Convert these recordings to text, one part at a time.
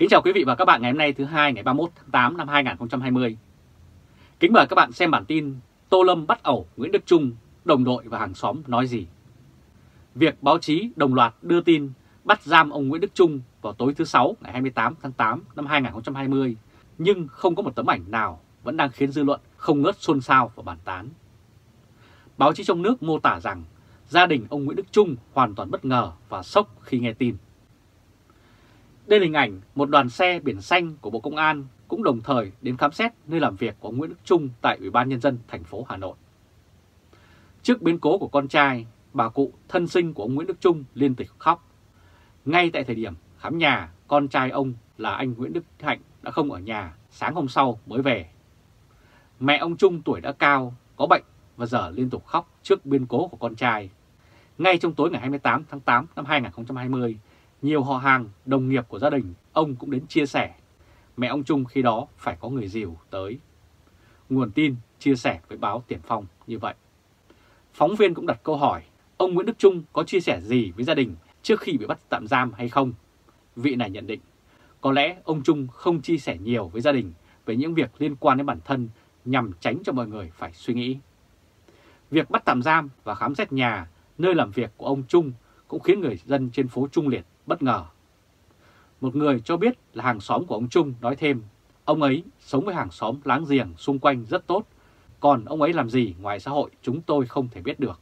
Kính chào quý vị và các bạn ngày hôm nay thứ hai ngày 31 tháng 8 năm 2020. Kính mời các bạn xem bản tin Tô Lâm bắt ẩu Nguyễn Đức Trung, đồng đội và hàng xóm nói gì. Việc báo chí đồng loạt đưa tin bắt giam ông Nguyễn Đức Trung vào tối thứ Sáu ngày 28 tháng 8 năm 2020, nhưng không có một tấm ảnh nào vẫn đang khiến dư luận không ngớt xôn xao và bàn tán. Báo chí trong nước mô tả rằng gia đình ông Nguyễn Đức Trung hoàn toàn bất ngờ và sốc khi nghe tin. Đây là hình ảnh một đoàn xe biển xanh của Bộ Công an cũng đồng thời đến khám xét nơi làm việc của Nguyễn Đức Trung tại Ủy ban Nhân dân thành phố Hà Nội. Trước biến cố của con trai, bà cụ thân sinh của ông Nguyễn Đức Trung liên tục khóc. Ngay tại thời điểm khám nhà, con trai ông là anh Nguyễn Đức Hạnh đã không ở nhà, sáng hôm sau mới về. Mẹ ông Trung tuổi đã cao, có bệnh và giờ liên tục khóc trước biến cố của con trai. Ngay trong tối ngày 28 tháng 8 năm 2020, nhiều họ hàng, đồng nghiệp của gia đình, ông cũng đến chia sẻ. Mẹ ông Trung khi đó phải có người dìu tới. Nguồn tin chia sẻ với báo Tiền Phong như vậy. Phóng viên cũng đặt câu hỏi, ông Nguyễn Đức Trung có chia sẻ gì với gia đình trước khi bị bắt tạm giam hay không? Vị này nhận định, có lẽ ông Trung không chia sẻ nhiều với gia đình về những việc liên quan đến bản thân nhằm tránh cho mọi người phải suy nghĩ. Việc bắt tạm giam và khám xét nhà, nơi làm việc của ông Trung cũng khiến người dân trên phố Trung Liệt bất ngờ. Một người cho biết là hàng xóm của ông Trung nói thêm, ông ấy sống với hàng xóm láng giềng xung quanh rất tốt, còn ông ấy làm gì ngoài xã hội chúng tôi không thể biết được.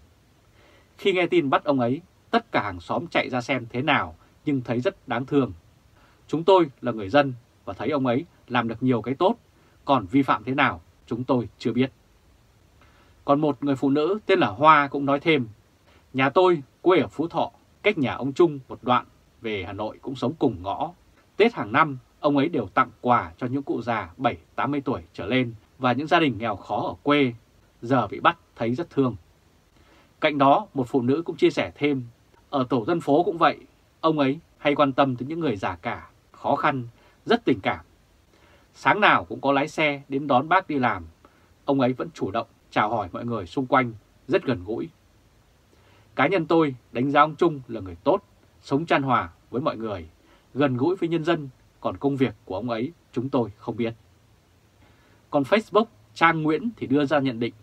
Khi nghe tin bắt ông ấy, tất cả hàng xóm chạy ra xem thế nào nhưng thấy rất đáng thương. Chúng tôi là người dân và thấy ông ấy làm được nhiều cái tốt, còn vi phạm thế nào chúng tôi chưa biết. Còn một người phụ nữ tên là Hoa cũng nói thêm, nhà tôi quê ở Phú Thọ, cách nhà ông Trung một đoạn về Hà Nội cũng sống cùng ngõ. Tết hàng năm, ông ấy đều tặng quà cho những cụ già 7-80 tuổi trở lên và những gia đình nghèo khó ở quê, giờ bị bắt thấy rất thương. Cạnh đó, một phụ nữ cũng chia sẻ thêm, ở tổ dân phố cũng vậy, ông ấy hay quan tâm tới những người già cả, khó khăn, rất tình cảm. Sáng nào cũng có lái xe đến đón bác đi làm, ông ấy vẫn chủ động chào hỏi mọi người xung quanh, rất gần gũi. Cá nhân tôi đánh giá ông Trung là người tốt, sống chan hòa với mọi người, gần gũi với nhân dân, còn công việc của ông ấy chúng tôi không biết. Còn Facebook, Trang Nguyễn thì đưa ra nhận định,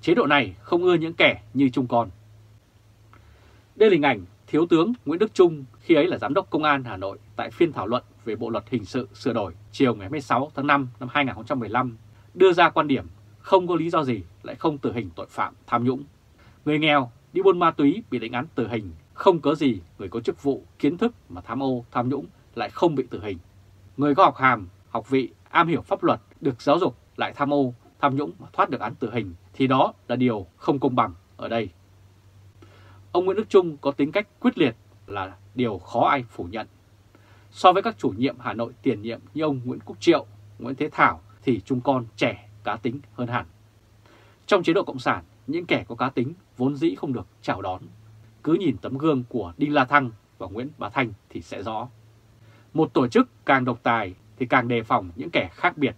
chế độ này không ưa những kẻ như Trung con. Đây là hình ảnh Thiếu tướng Nguyễn Đức Trung khi ấy là Giám đốc Công an Hà Nội tại phiên thảo luận về Bộ Luật Hình sự sửa đổi chiều ngày 26 tháng 5 năm 2015 đưa ra quan điểm không có lý do gì lại không tử hình tội phạm tham nhũng. Người nghèo đi buôn ma túy bị đánh án tử hình, không có gì người có chức vụ, kiến thức mà tham ô, tham nhũng lại không bị tử hình. Người có học hàm, học vị, am hiểu pháp luật, được giáo dục lại tham ô, tham nhũng mà thoát được án tử hình thì đó là điều không công bằng ở đây. Ông Nguyễn Đức Trung có tính cách quyết liệt là điều khó ai phủ nhận. So với các chủ nhiệm Hà Nội tiền nhiệm như ông Nguyễn Quốc Triệu, Nguyễn Thế Thảo thì Trung con trẻ, cá tính hơn hẳn. Trong chế độ Cộng sản, những kẻ có cá tính vốn dĩ không được chào đón. Cứ nhìn tấm gương của Đinh La Thăng và Nguyễn Bá Thanh thì sẽ rõ. Một tổ chức càng độc tài thì càng đề phòng những kẻ khác biệt.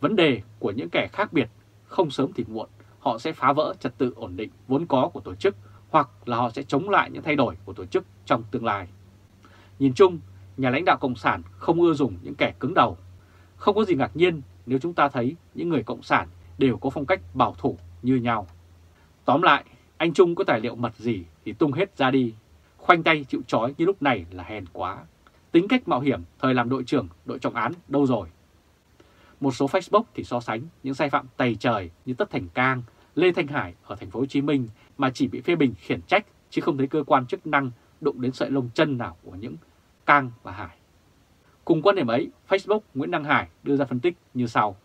Vấn đề của những kẻ khác biệt không sớm thì muộn, họ sẽ phá vỡ trật tự ổn định vốn có của tổ chức hoặc là họ sẽ chống lại những thay đổi của tổ chức trong tương lai. Nhìn chung, nhà lãnh đạo Cộng sản không ưa dùng những kẻ cứng đầu. Không có gì ngạc nhiên nếu chúng ta thấy những người Cộng sản đều có phong cách bảo thủ như nhau. Tóm lại, anh Trung có tài liệu mật gì thì tung hết ra đi. Khoanh tay chịu trói như lúc này là hèn quá. Tính cách mạo hiểm thời làm đội trưởng, đội trọng án đâu rồi. Một số Facebook thì so sánh những sai phạm tày trời như Tất Thành Cang, Lê Thanh Hải ở thành phố Hồ Chí Minh mà chỉ bị phê bình khiển trách chứ không thấy cơ quan chức năng đụng đến sợi lông chân nào của những Cang và Hải. Cùng quan điểm ấy, Facebook Nguyễn Đăng Hải đưa ra phân tích như sau.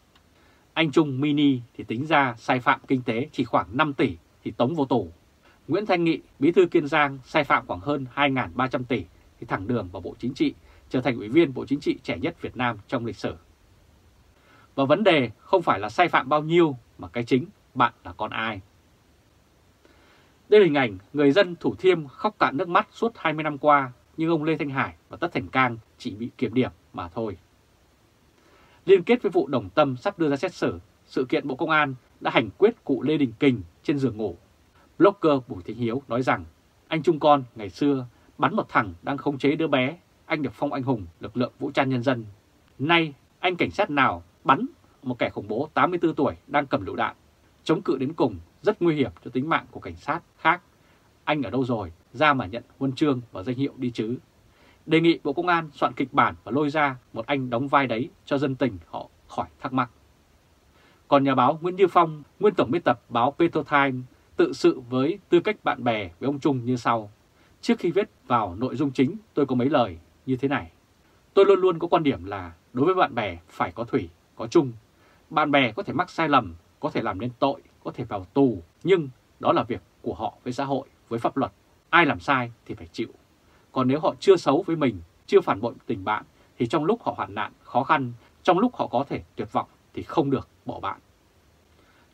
Anh Trung Mini thì tính ra sai phạm kinh tế chỉ khoảng 5 tỷ thì tống vô tù. Nguyễn Thanh Nghị, Bí thư Kiên Giang sai phạm khoảng hơn 2.300 tỷ thì thẳng đường vào Bộ Chính trị, trở thành Ủy viên Bộ Chính trị trẻ nhất Việt Nam trong lịch sử. Và vấn đề không phải là sai phạm bao nhiêu mà cái chính bạn là con ai. Đây là hình ảnh người dân Thủ Thiêm khóc cạn nước mắt suốt 20 năm qua, nhưng ông Lê Thanh Hải và Tất Thành Cang chỉ bị kiểm điểm mà thôi. Liên kết với vụ Đồng Tâm sắp đưa ra xét xử, sự kiện Bộ Công an đã hành quyết cụ Lê Đình Kình trên giường ngủ. Blogger Bùi Thị Hiếu nói rằng anh Trung Con ngày xưa bắn một thằng đang khống chế đứa bé, anh được phong anh hùng lực lượng vũ trang nhân dân. Nay, anh cảnh sát nào bắn một kẻ khủng bố 84 tuổi đang cầm lựu đạn, chống cự đến cùng rất nguy hiểm cho tính mạng của cảnh sát khác. Anh ở đâu rồi, ra mà nhận huân chương và danh hiệu đi chứ. Đề nghị Bộ Công an soạn kịch bản và lôi ra một anh đóng vai đấy cho dân tình họ khỏi thắc mắc. Còn nhà báo Nguyễn Như Phong, nguyên tổng biên tập báo Petro Time, tự sự với tư cách bạn bè với ông Trung như sau. Trước khi viết vào nội dung chính, tôi có mấy lời như thế này. Tôi luôn luôn có quan điểm là đối với bạn bè phải có thủy, có chung. Bạn bè có thể mắc sai lầm, có thể làm nên tội, có thể vào tù, nhưng đó là việc của họ với xã hội, với pháp luật. Ai làm sai thì phải chịu. Còn nếu họ chưa xấu với mình, chưa phản bội tình bạn, thì trong lúc họ hoạn nạn, khó khăn, trong lúc họ có thể tuyệt vọng thì không được bỏ bạn.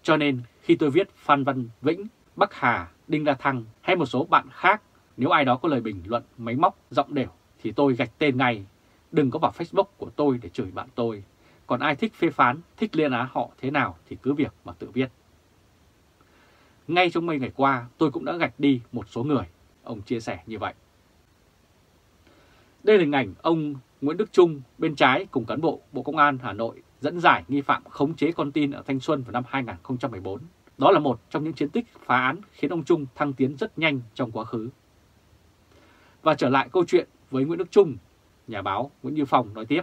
Cho nên khi tôi viết Phan Văn Vĩnh, Bắc Hà, Đinh La Thăng hay một số bạn khác, nếu ai đó có lời bình luận máy móc, giọng đều thì tôi gạch tên ngay. Đừng có vào Facebook của tôi để chửi bạn tôi. Còn ai thích phê phán, thích liên á họ thế nào thì cứ việc mà tự viết. Ngay trong mấy ngày qua tôi cũng đã gạch đi một số người. Ông chia sẻ như vậy. Đây là hình ảnh ông Nguyễn Đức Trung bên trái cùng cán bộ Bộ Công an Hà Nội dẫn giải nghi phạm khống chế con tin ở Thanh Xuân vào năm 2014. Đó là một trong những chiến tích phá án khiến ông Trung thăng tiến rất nhanh trong quá khứ. Và trở lại câu chuyện với Nguyễn Đức Trung, nhà báo Nguyễn Như Phong nói tiếp,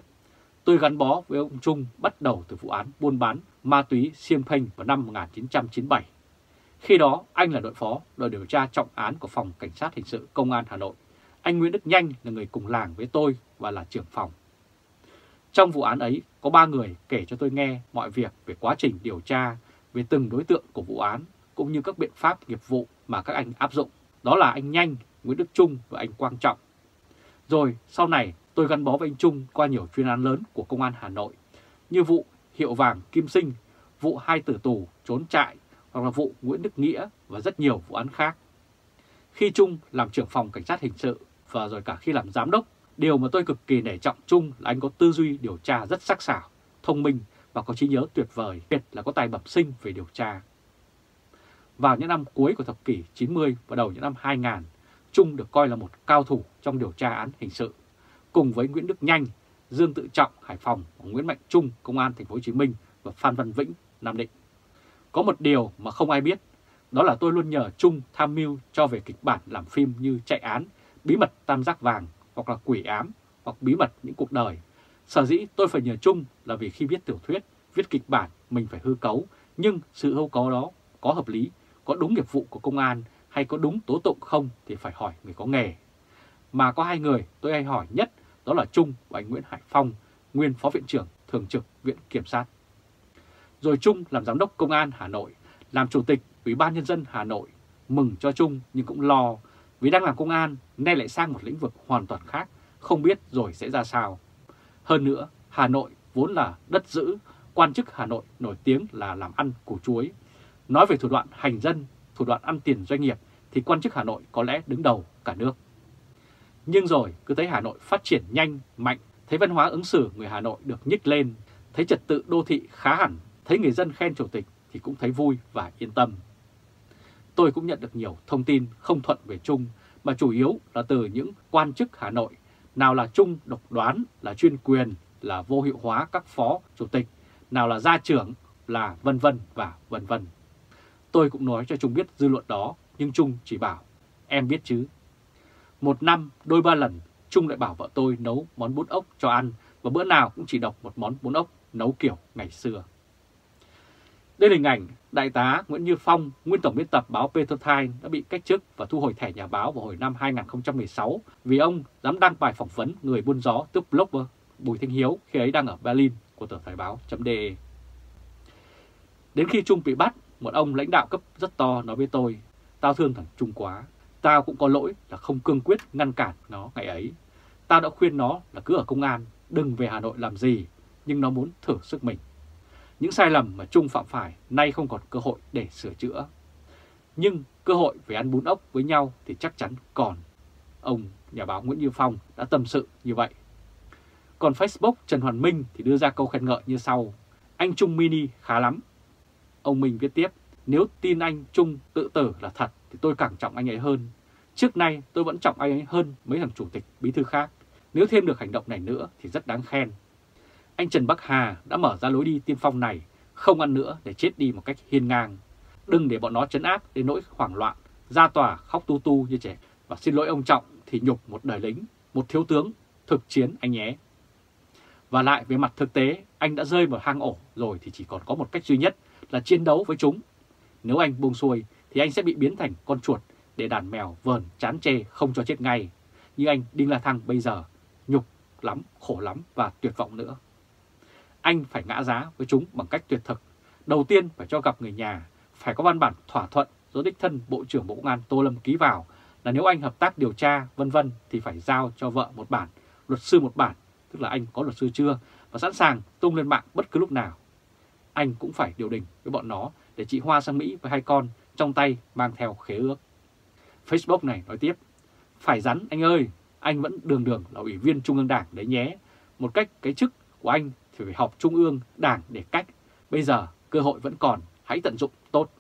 tôi gắn bó với ông Trung bắt đầu từ vụ án buôn bán ma túy Siêm Phanh vào năm 1997. Khi đó, anh là đội phó, đội điều tra trọng án của Phòng Cảnh sát Hình sự Công an Hà Nội. Anh Nguyễn Đức Nhanh là người cùng làng với tôi và là trưởng phòng. Trong vụ án ấy, có ba người kể cho tôi nghe mọi việc về quá trình điều tra, về từng đối tượng của vụ án, cũng như các biện pháp nghiệp vụ mà các anh áp dụng. Đó là anh Nhanh, Nguyễn Đức Trung và anh Quang Trọng. Rồi sau này tôi gắn bó với anh Trung qua nhiều chuyên án lớn của Công an Hà Nội, như vụ Hiệu Vàng Kim Sinh, vụ hai tử tù trốn trại hoặc là vụ Nguyễn Đức Nghĩa và rất nhiều vụ án khác. Khi Trung làm trưởng phòng cảnh sát hình sự và rồi cả khi làm giám đốc, điều mà tôi cực kỳ nể trọng Trung là anh có tư duy điều tra rất sắc sảo, thông minh và có trí nhớ tuyệt vời, biệt là có tài bẩm sinh về điều tra. Vào những năm cuối của thập kỷ 90 và đầu những năm 2000, Trung được coi là một cao thủ trong điều tra án hình sự, cùng với Nguyễn Đức Nhanh, Dương Tự Trọng, Hải Phòng, và Nguyễn Mạnh Trung, Công an Thành phố Hồ Chí Minh và Phan Văn Vĩnh, Nam Định. Có một điều mà không ai biết, đó là tôi luôn nhờ Trung tham mưu cho về kịch bản làm phim như Chạy án, Bí mật Tam giác vàng hoặc là Quỷ ám hoặc Bí mật những cuộc đời. Sở dĩ tôi phải nhờ Trung là vì khi viết tiểu thuyết, viết kịch bản mình phải hư cấu, nhưng sự hư cấu đó có hợp lý, có đúng nghiệp vụ của công an hay có đúng tố tụng không thì phải hỏi người có nghề. Mà có hai người tôi hay hỏi nhất đó là Trung và anh Nguyễn Hải Phong, nguyên Phó Viện trưởng Thường trực Viện Kiểm sát. Rồi Trung làm Giám đốc Công an Hà Nội, làm Chủ tịch Ủy ban Nhân dân Hà Nội, mừng cho Trung nhưng cũng lo vì đang làm công an nay lại sang một lĩnh vực hoàn toàn khác, không biết rồi sẽ ra sao. Hơn nữa, Hà Nội vốn là đất giữ, quan chức Hà Nội nổi tiếng là làm ăn củ chuối. Nói về thủ đoạn hành dân, thủ đoạn ăn tiền doanh nghiệp thì quan chức Hà Nội có lẽ đứng đầu cả nước. Nhưng rồi cứ thấy Hà Nội phát triển nhanh, mạnh, thấy văn hóa ứng xử người Hà Nội được nhích lên, thấy trật tự đô thị khá hẳn, thấy người dân khen chủ tịch thì cũng thấy vui và yên tâm. Tôi cũng nhận được nhiều thông tin không thuận về Chung mà chủ yếu là từ những quan chức Hà Nội, nào là Trung độc đoán, là chuyên quyền, là vô hiệu hóa các phó chủ tịch, nào là gia trưởng, là vân vân và vân vân. Tôi cũng nói cho Trung biết dư luận đó, nhưng Trung chỉ bảo, em biết chứ. Một năm, đôi ba lần, Trung lại bảo vợ tôi nấu món bún ốc cho ăn và bữa nào cũng chỉ đọc một món bún ốc nấu kiểu ngày xưa. Đây là hình ảnh Đại tá Nguyễn Như Phong, nguyên tổng biên tập báo Petro Time đã bị cách chức và thu hồi thẻ nhà báo vào hồi năm 2016 vì ông dám đăng bài phỏng vấn người buôn gió tức blogger Bùi Thanh Hiếu khi ấy đang ở Berlin của tờ Thời báo.de. Đến khi Trung bị bắt, một ông lãnh đạo cấp rất to nói với tôi, tao thương thằng Trung quá, tao cũng có lỗi là không cương quyết ngăn cản nó ngày ấy. Tao đã khuyên nó là cứ ở công an, đừng về Hà Nội làm gì, nhưng nó muốn thử sức mình. Những sai lầm mà Trung phạm phải nay không còn cơ hội để sửa chữa. Nhưng cơ hội về ăn bún ốc với nhau thì chắc chắn còn. Ông nhà báo Nguyễn Như Phong đã tâm sự như vậy. Còn Facebook Trần Hoàn Minh thì đưa ra câu khen ngợi như sau. Anh Trung Mini khá lắm. Ông Minh viết tiếp, nếu tin anh Trung tự tử là thật thì tôi càng trọng anh ấy hơn. Trước nay tôi vẫn trọng anh ấy hơn mấy thằng chủ tịch bí thư khác. Nếu thêm được hành động này nữa thì rất đáng khen. Anh Trần Bắc Hà đã mở ra lối đi tiên phong này, không ăn nữa để chết đi một cách hiên ngang. Đừng để bọn nó chấn áp đến nỗi hoảng loạn, ra tòa khóc tu tu như trẻ. Và xin lỗi ông Trọng thì nhục một đời lính, một thiếu tướng, thực chiến anh nhé. Và lại về mặt thực tế, anh đã rơi vào hang ổ rồi thì chỉ còn có một cách duy nhất là chiến đấu với chúng. Nếu anh buông xuôi thì anh sẽ bị biến thành con chuột để đàn mèo vờn chán chê không cho chết ngay. Như anh Đinh La Thăng bây giờ, nhục lắm, khổ lắm và tuyệt vọng nữa. Anh phải ngã giá với chúng bằng cách tuyệt thực. Đầu tiên phải cho gặp người nhà, phải có văn bản thỏa thuận do đích thân Bộ trưởng Bộ Công an Tô Lâm ký vào là nếu anh hợp tác điều tra vân vân thì phải giao cho vợ một bản, luật sư một bản, tức là anh có luật sư chưa và sẵn sàng tung lên mạng bất cứ lúc nào. Anh cũng phải điều đình với bọn nó để chị Hoa sang Mỹ với hai con trong tay mang theo khế ước. Facebook này nói tiếp, phải rắn anh ơi, anh vẫn đường đường là ủy viên Trung ương Đảng đấy nhé. Một cách cái chức của anh thì phải họp Trung ương Đảng để cách. Bây giờ cơ hội vẫn còn, hãy tận dụng tốt.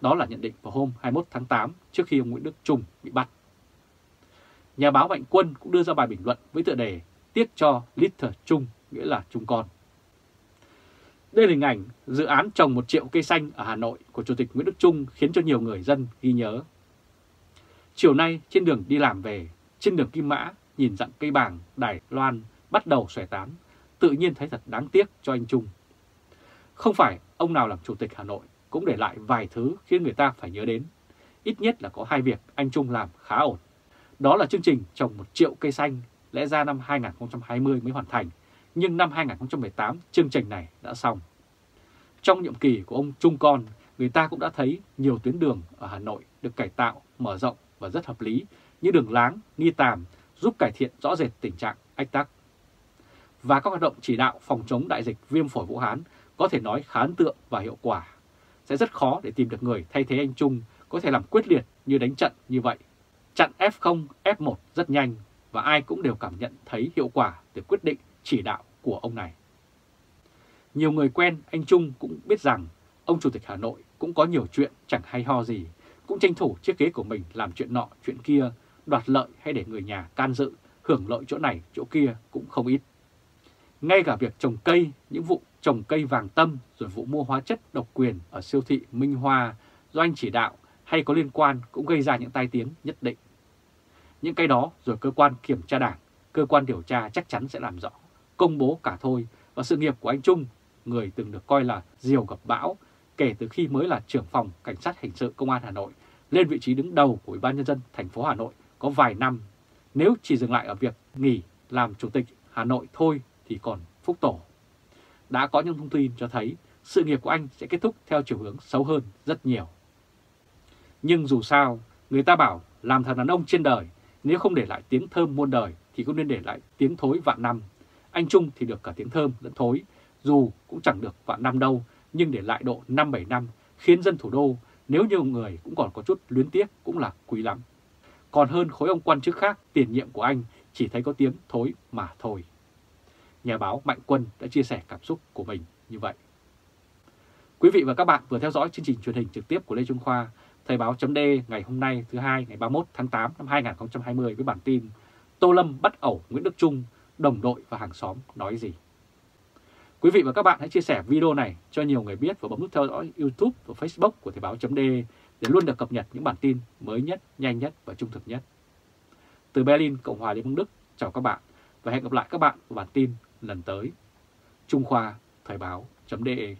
Đó là nhận định vào hôm 21 tháng 8 trước khi ông Nguyễn Đức Trung bị bắt. Nhà báo Mạnh Quân cũng đưa ra bài bình luận với tựa đề Tiếc cho Little Trung, nghĩa là Trung Con. Đây là hình ảnh dự án trồng một triệu cây xanh ở Hà Nội của Chủ tịch Nguyễn Đức Trung khiến cho nhiều người dân ghi nhớ. Chiều nay trên đường đi làm về, trên đường Kim Mã, nhìn dặn cây bàng, đài loan bắt đầu xòe tán, tự nhiên thấy thật đáng tiếc cho anh Trung. Không phải ông nào làm Chủ tịch Hà Nội cũng để lại vài thứ khiến người ta phải nhớ đến. Ít nhất là có hai việc anh Trung làm khá ổn. Đó là chương trình trồng một triệu cây xanh, lẽ ra năm 2020 mới hoàn thành, nhưng năm 2018 chương trình này đã xong. Trong nhiệm kỳ của ông Trung Con, người ta cũng đã thấy nhiều tuyến đường ở Hà Nội được cải tạo, mở rộng và rất hợp lý như đường láng, nghi tàm giúp cải thiện rõ rệt tình trạng ách tắc. Và các hoạt động chỉ đạo phòng chống đại dịch viêm phổi Vũ Hán có thể nói khá ấn tượng và hiệu quả. Sẽ rất khó để tìm được người thay thế anh Trung có thể làm quyết liệt như đánh trận như vậy. Chặn F0, F1 rất nhanh và ai cũng đều cảm nhận thấy hiệu quả từ quyết định chỉ đạo của ông này. Nhiều người quen anh Trung cũng biết rằng ông Chủ tịch Hà Nội cũng có nhiều chuyện chẳng hay ho gì, cũng tranh thủ chiếc ghế của mình làm chuyện nọ chuyện kia, đoạt lợi hay để người nhà can dự, hưởng lợi chỗ này chỗ kia cũng không ít. Ngay cả việc trồng cây, những vụ trồng cây vàng tâm rồi vụ mua hóa chất độc quyền ở siêu thị Minh Hoa do anh chỉ đạo hay có liên quan cũng gây ra những tai tiếng nhất định. Những cái đó rồi cơ quan kiểm tra đảng, cơ quan điều tra chắc chắn sẽ làm rõ, công bố cả thôi và sự nghiệp của anh Trung, người từng được coi là diều gặp bão kể từ khi mới là trưởng phòng cảnh sát hình sự công an Hà Nội lên vị trí đứng đầu của Ủy ban nhân dân thành phố Hà Nội có vài năm. Nếu chỉ dừng lại ở việc nghỉ làm chủ tịch Hà Nội thôi thì còn phúc tổ. Đã có những thông tin cho thấy sự nghiệp của anh sẽ kết thúc theo chiều hướng xấu hơn rất nhiều. Nhưng dù sao, người ta bảo làm thằng đàn ông trên đời, nếu không để lại tiếng thơm muôn đời thì cũng nên để lại tiếng thối vạn năm. Anh Trung thì được cả tiếng thơm lẫn thối, dù cũng chẳng được vạn năm đâu, nhưng để lại độ 5-7 năm khiến dân thủ đô nếu như người cũng còn có chút luyến tiếc cũng là quý lắm. Còn hơn khối ông quan chức khác tiền nhiệm của anh chỉ thấy có tiếng thối mà thôi. Nhà báo Mạnh Quân đã chia sẻ cảm xúc của mình như vậy. Quý vị và các bạn vừa theo dõi chương trình truyền hình trực tiếp của Lê Trung Khoa, Thời báo chấm ngày hôm nay thứ hai ngày 31 tháng 8 năm 2020 với bản tin Tô Lâm bắt ẩu Nguyễn Đức Trung, đồng đội và hàng xóm nói gì. Quý vị và các bạn hãy chia sẻ video này cho nhiều người biết và bấm nút theo dõi YouTube và Facebook của Thời báo chấm để luôn được cập nhật những bản tin mới nhất, nhanh nhất và trung thực nhất. Từ Berlin, Cộng hòa Liên bang Đức, chào các bạn và hẹn gặp lại các bạn ở bản tin lần tới. Trung Khoa Thời báo .de